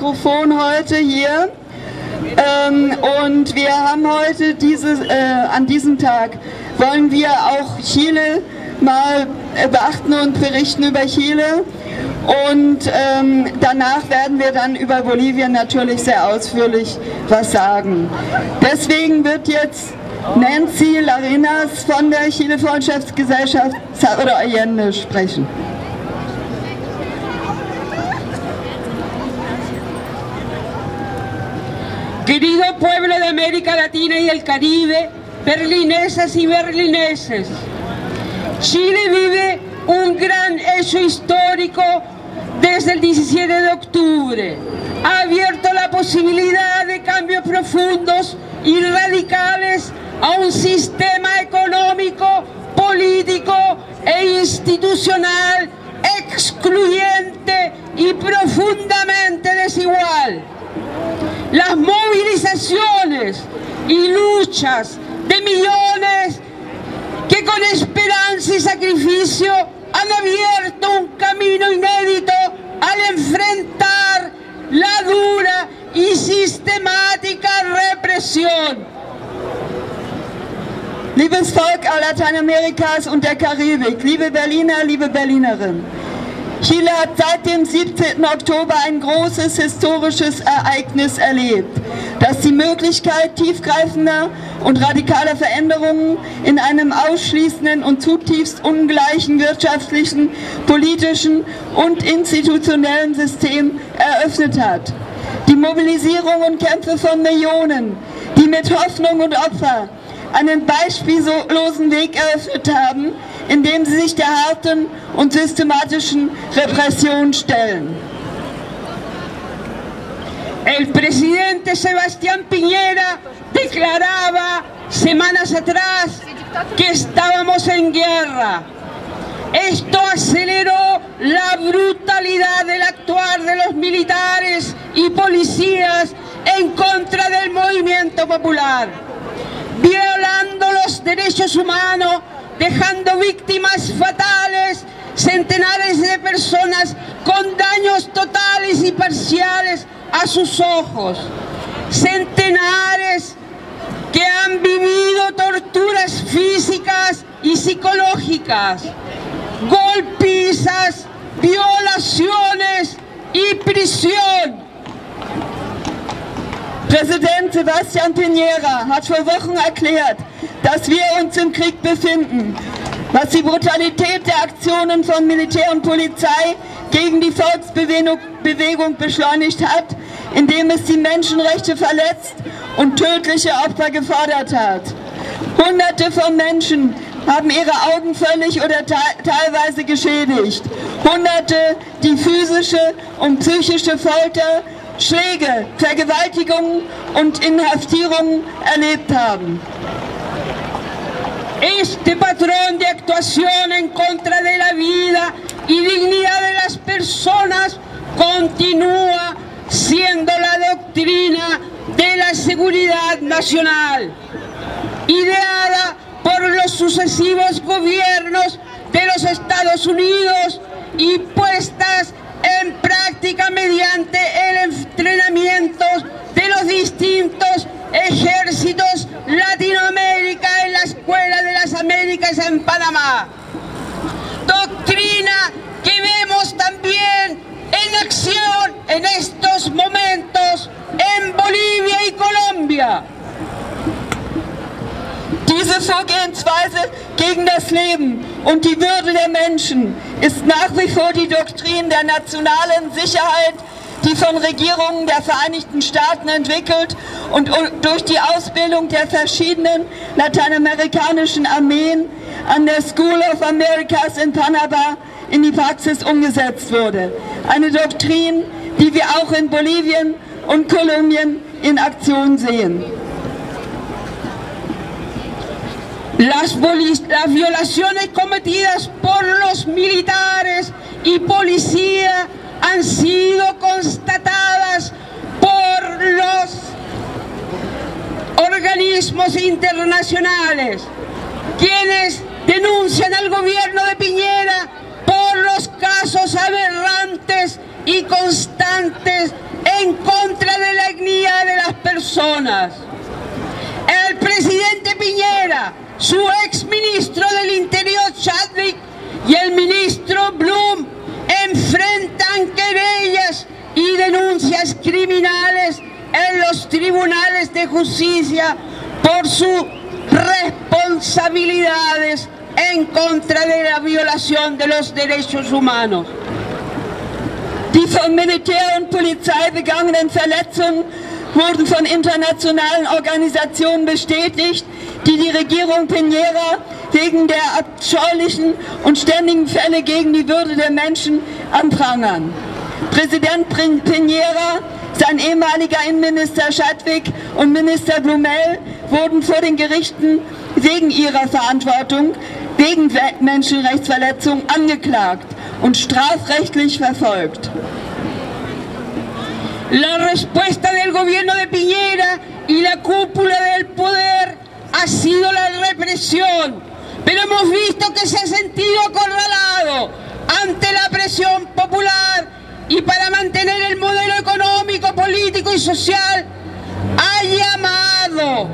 Mikrofon heute hier. Ähm, und wir haben heute dieses, äh, an diesem Tag wollen wir auch Chile mal äh, beachten und berichten über Chile. Und ähm, danach werden wir dann über Bolivien natürlich sehr ausführlich was sagen. Deswegen wird jetzt Nancy Larinas von der Chile Freundschaftsgesellschaft oder Allende sprechen. Querido pueblo de América Latina y el Caribe, berlinesas y berlineses, Chile vive un gran hecho histórico desde el 17 de octubre. Ha abierto la posibilidad de cambios profundos y radicales a un sistema económico, político e institucional excluyente y profundamente desigual. Las movilizaciones y luchas de millones que con esperanza y sacrificio han abierto un camino inédito al enfrentar la dura y sistemática represión. Liebes Volk Lateinamerikas und der Karibik, liebe Berliner, liebe Berlinerinnen. Chile hat seit dem 17. Oktober ein großes historisches Ereignis erlebt, das die Möglichkeit tiefgreifender und radikaler Veränderungen in einem ausschließenden und zutiefst ungleichen wirtschaftlichen, politischen und institutionellen System eröffnet hat. Die Mobilisierung und Kämpfe von Millionen, die mit Hoffnung und Opfer einen beispiellosen Weg eröffnet haben, indem sie sich der harten und systematischen Repression stellen. El presidente Sebastián Piñera declaraba semanas atrás que estábamos en guerra. Esto aceleró la brutalidad del actuar de los militares y policías en contra del movimiento popular, violando los derechos humanos dejando víctimas fatales, centenares de personas con daños totales y parciales a sus ojos, centenares que han vivido torturas físicas y psicológicas, golpizas, violaciones y prisión. Präsident Sebastian Piñera hat vor Wochen erklärt, dass wir uns im Krieg befinden, was die der Aktionen von Militär und Polizei gegen die Volksbewegung beschleunigt hat, indem es die Menschenrechte verletzt und tödliche Opfer gefordert hat. Hunderte von Menschen haben ihre Augen völlig oder teilweise geschädigt. Hunderte, die physische und psychische Folter, Schläge, Vergewaltigungen und Inhaftierungen erlebt haben. Este patrón de actuación en contra de la vida y dignidad de las personas continúa siendo la doctrina de la seguridad nacional, ideada por los sucesivos gobiernos de los Estados Unidos y puestas en práctica mediante el entrenamiento de los distintos ejércitos Latinoamérica en la Escuela de las Américas en Panamá. Doctrina que vemos también en acción en estos momentos en Bolivia y Colombia. Diese Vorgehensweise gegen das Leben und die Würde der Menschen ist nach wie vor die Doktrin der nationalen Sicherheit die von Regierungen der Vereinigten Staaten entwickelt und durch die Ausbildung der verschiedenen lateinamerikanischen Armeen an der School of Americas in Panama in die Praxis umgesetzt wurde. Eine Doktrin, die wir auch in Bolivien und Kolumbien in Aktion sehen. Las, las violaciones cometidas por los militares y policía han sido constatadas por los organismos internacionales, quienes denuncian al gobierno de Piñera por los casos aberrantes y constantes en personas. El presidente Piñera, su ex ministro del Interior Chadwick y el ministro Blum enfrentan querellas y denuncias criminales en los tribunales de justicia por sus responsabilidades en contra de la violación de los derechos humanos. Die von Militär und Polizei begangenen Verletzungen wurden von internationalen Organisationen bestätigt, die die Regierung Piñera wegen der abscheulichen und ständigen Fälle gegen die Würde der Menschen anprangern. Präsident Piñera, sein ehemaliger Innenminister Schadwick und Minister Blumel wurden vor den Gerichten wegen ihrer Verantwortung wegen Menschenrechtsverletzungen angeklagt und strafrechtlich verfolgt. La respuesta del gobierno de Piñera y la cúpula del poder ha sido la represión, pero hemos visto que se ha sentido acorralado ante la presión popular y para mantener el modelo económico, político y social ha llamado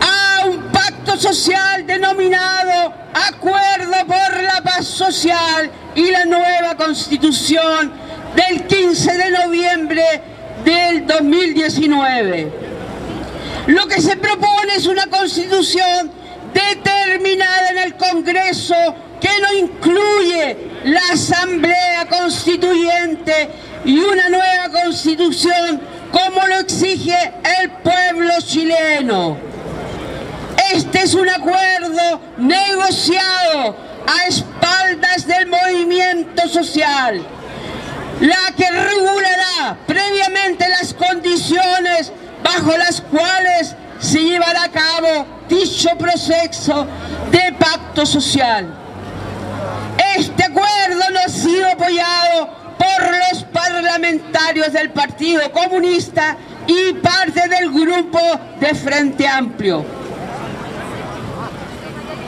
a un pacto social denominado Acuerdo por la Paz Social y la nueva Constitución del 15 de noviembre del 2019. Lo que se propone es una constitución determinada en el Congreso que no incluye la Asamblea Constituyente y una nueva constitución como lo exige el pueblo chileno. Este es un acuerdo negociado a espaldas del movimiento social la que regulará previamente las condiciones bajo las cuales se llevará a cabo dicho proceso de pacto social. Este acuerdo no ha sido apoyado por los parlamentarios del Partido Comunista y parte del grupo de Frente Amplio.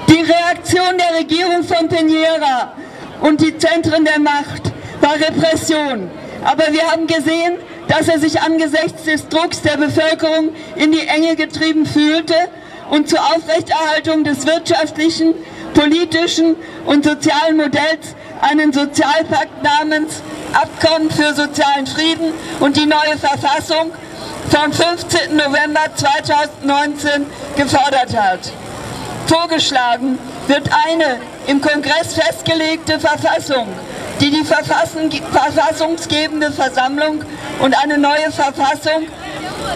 Die Reaktion der Regierung von Piñera und die Zentren der Macht war Repression. Aber wir haben gesehen, dass er sich angesichts des Drucks der Bevölkerung in die Enge getrieben fühlte und zur Aufrechterhaltung des wirtschaftlichen, politischen und sozialen Modells einen Sozialpakt namens Abkommen für sozialen Frieden und die neue Verfassung vom 15. November 2019 gefordert hat. Vorgeschlagen wird eine im Kongress festgelegte Verfassung, die die verfassungsgebende Versammlung und eine neue Verfassung,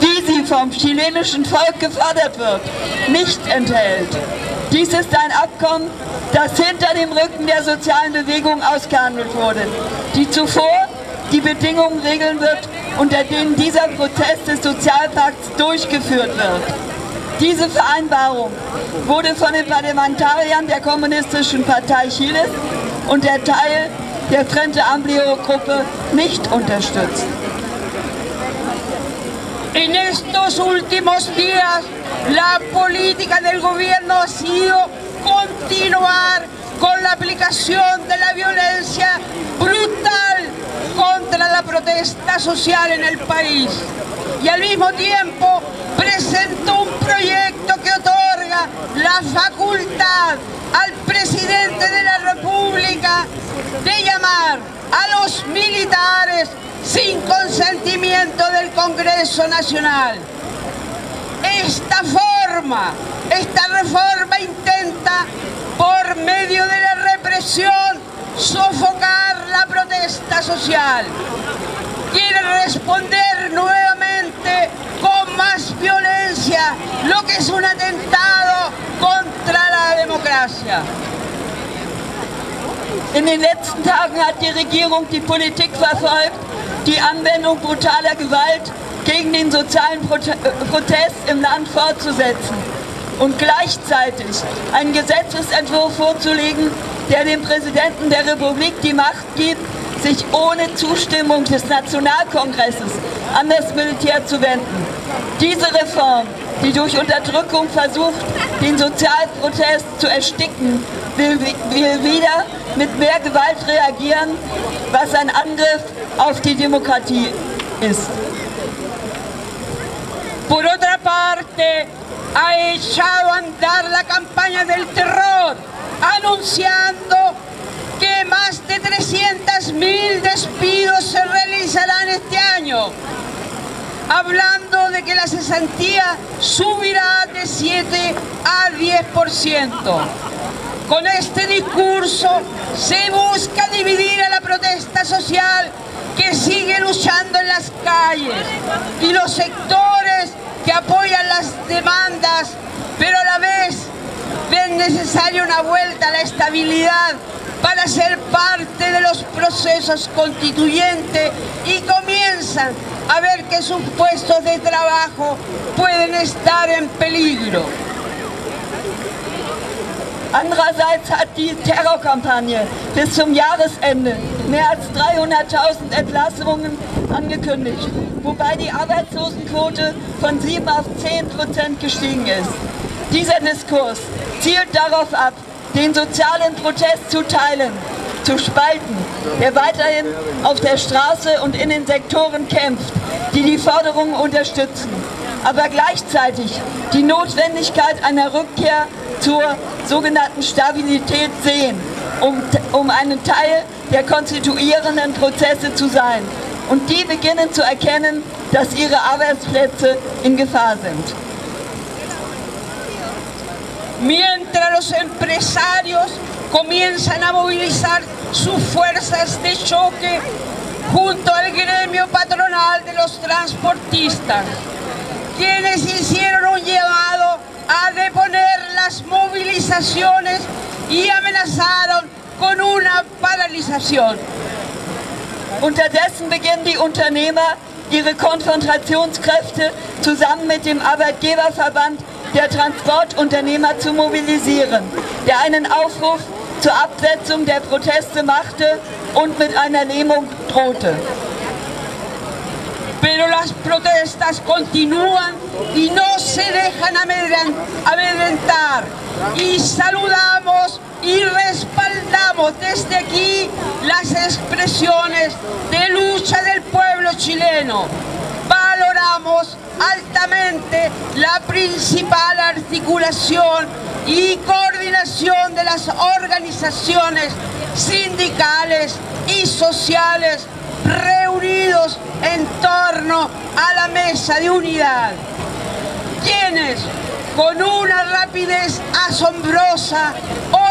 wie sie vom chilenischen Volk gefordert wird, nicht enthält. Dies ist ein Abkommen, das hinter dem Rücken der sozialen Bewegung ausgehandelt wurde, die zuvor die Bedingungen regeln wird, unter denen dieser Prozess des Sozialpakts durchgeführt wird. Diese Vereinbarung wurde von den Parlamentariern der Kommunistischen Partei Chiles und der Teil der Frente Amplio Gruppe nicht unterstützt. En estos últimos días, la política del gobierno ha sido continuar con la aplicación de la violencia brutal contra la protesta social en el país. Y al mismo tiempo presentó un proyecto que otorga la facultad al presidente de la República de a los militares sin consentimiento del Congreso Nacional. Esta forma, esta reforma intenta, por medio de la represión, sofocar la protesta social. Quiere responder nuevamente con más violencia, lo que es un atentado contra la democracia. In den letzten Tagen hat die Regierung die Politik verfolgt, die Anwendung brutaler Gewalt gegen den sozialen Protest im Land fortzusetzen und gleichzeitig einen Gesetzesentwurf vorzulegen, der dem Präsidenten der Republik die Macht gibt, sich ohne Zustimmung des Nationalkongresses an das Militär zu wenden. Diese Reform, die durch Unterdrückung versucht, den Sozialprotest zu ersticken, will, will wieder mit mehr Gewalt reagieren, was ein Angriff auf die Demokratie ist. Por otra parte, ha echado a andar la campaña del terror, anunciando que más de 300.000 despidos se realizarán este año, hablando de que la cesantía subirá de 7 a 10%. Con este discurso se busca dividir a la protesta social que sigue luchando en las calles y los sectores que apoyan las demandas, pero a la vez ven necesaria una vuelta a la estabilidad para ser parte de los procesos constituyentes y comienzan a ver que sus puestos de trabajo pueden estar en peligro. Andererseits hat die Terrorkampagne bis zum Jahresende mehr als 300.000 Entlassungen angekündigt, wobei die Arbeitslosenquote von 7 auf 10 Prozent gestiegen ist. Dieser Diskurs zielt darauf ab, den sozialen Protest zu teilen, zu spalten, der weiterhin auf der Straße und in den Sektoren kämpft, die die Forderungen unterstützen, aber gleichzeitig die Notwendigkeit einer Rückkehr zur sogenannten Stabilität sehen, um, um einen Teil der konstituierenden Prozesse zu sein. Und die beginnen zu erkennen, dass ihre Arbeitsplätze in Gefahr sind. Mientras los empresarios comienzan a movilizar sus fuerzas de choque junto al gremio patronal de los transportistas, quienes hicieron un llamado a deponer las movilizaciones y amenazaron con una paralización. Unterdessen beginnen die Unternehmer ihre Konfrontationskräfte zusammen mit dem Arbeitgeberverband der Transportunternehmer zu mobilisieren, der einen Aufruf zur Absetzung der Proteste machte und mit einer Lähmung drohte. Pero las protestas continúan y no se dejan amedrentar. Y saludamos y respaldamos desde aquí las expresiones de lucha del pueblo chileno. Valoramos altamente la principal articulación y coordinación de las organizaciones sindicales y sociales reunidos en torno a la mesa de unidad, quienes con una rapidez asombrosa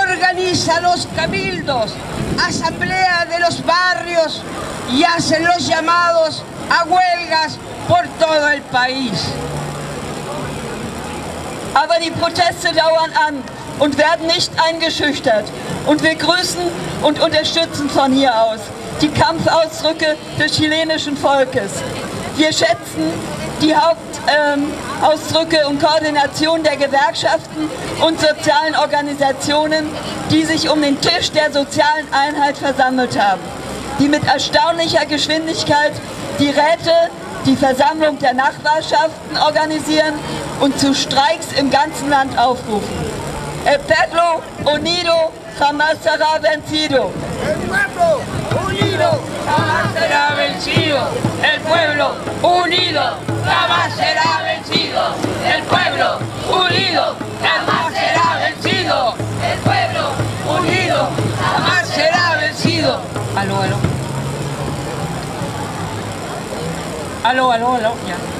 organizan los cabildos, asambleas de los barrios y hacen los llamados a huelgas por todo el país. Aber die Proteste dauern an und werden nicht eingeschüchtert. Und wir grüßen und unterstützen von hier aus die Kampfausdrücke des chilenischen Volkes. Wir schätzen die Hauptausdrücke ähm, und Koordination der Gewerkschaften und sozialen Organisationen, die sich um den Tisch der sozialen Einheit versammelt haben, die mit erstaunlicher Geschwindigkeit die Räte, die Versammlung der Nachbarschaften organisieren und zu Streiks im ganzen Land aufrufen. El pueblo unido jamás será vencido. El pueblo El pueblo unido jamás será vencido. El pueblo unido jamás será vencido. El pueblo unido jamás será vencido. Aló, aló. Aló, aló, aló, ya.